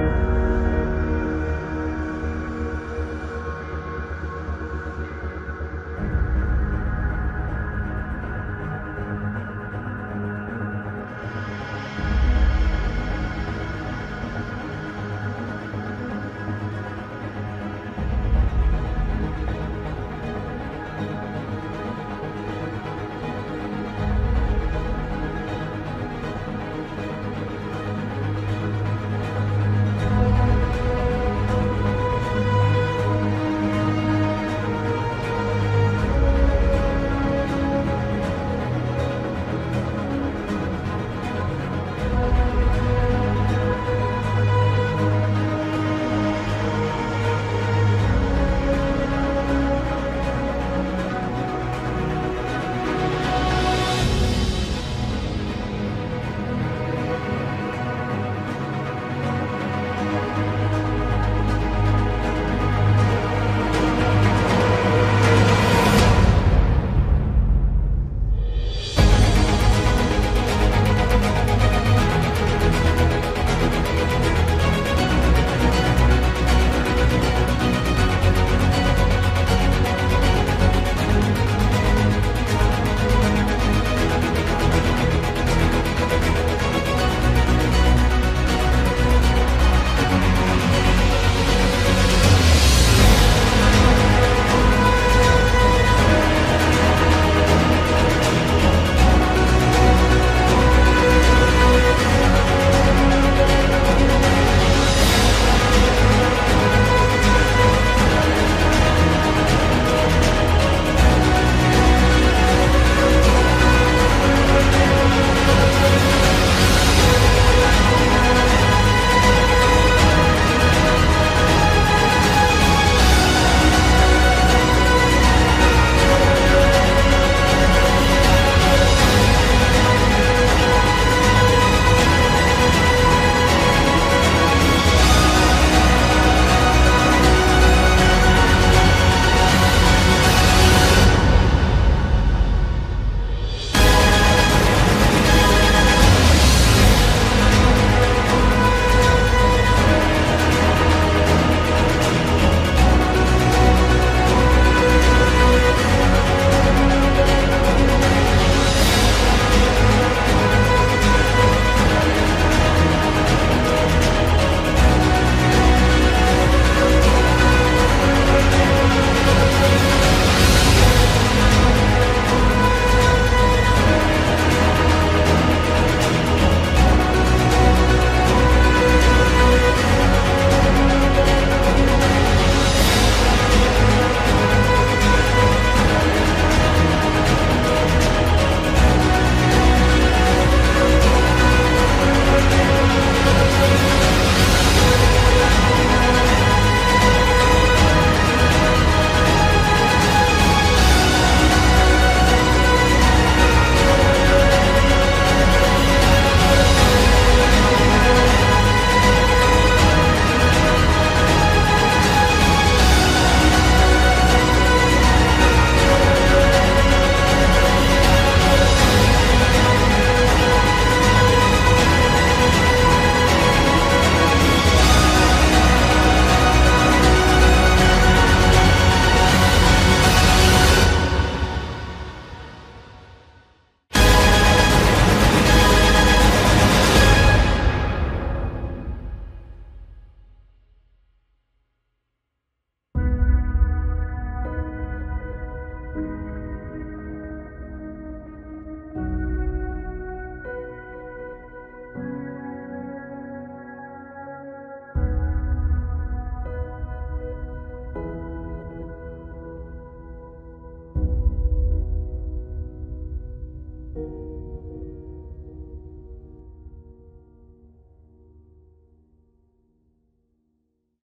Bye.